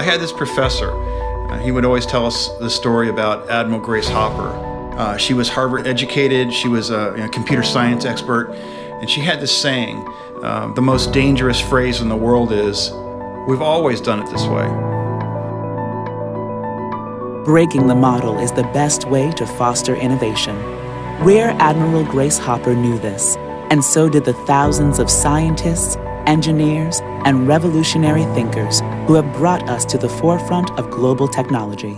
I had this professor. Uh, he would always tell us the story about Admiral Grace Hopper. Uh, she was Harvard educated, she was a you know, computer science expert, and she had this saying uh, the most dangerous phrase in the world is, We've always done it this way. Breaking the model is the best way to foster innovation. Rear Admiral Grace Hopper knew this, and so did the thousands of scientists, engineers, and revolutionary thinkers who have brought us to the forefront of global technology.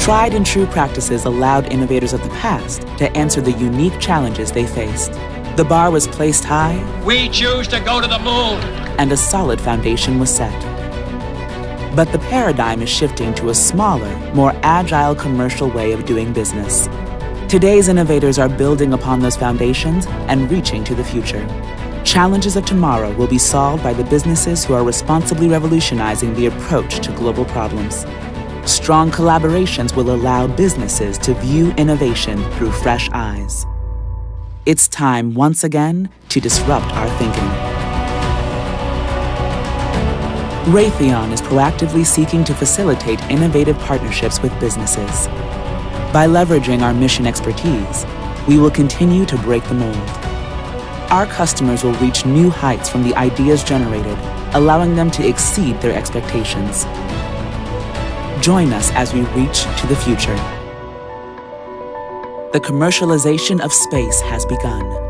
Tried and true practices allowed innovators of the past to answer the unique challenges they faced. The bar was placed high. We choose to go to the moon. And a solid foundation was set. But the paradigm is shifting to a smaller, more agile commercial way of doing business. Today's innovators are building upon those foundations and reaching to the future. Challenges of tomorrow will be solved by the businesses who are responsibly revolutionizing the approach to global problems. Strong collaborations will allow businesses to view innovation through fresh eyes. It's time once again to disrupt our thinking. Raytheon is proactively seeking to facilitate innovative partnerships with businesses. By leveraging our mission expertise, we will continue to break the mold. Our customers will reach new heights from the ideas generated, allowing them to exceed their expectations. Join us as we reach to the future the commercialization of space has begun.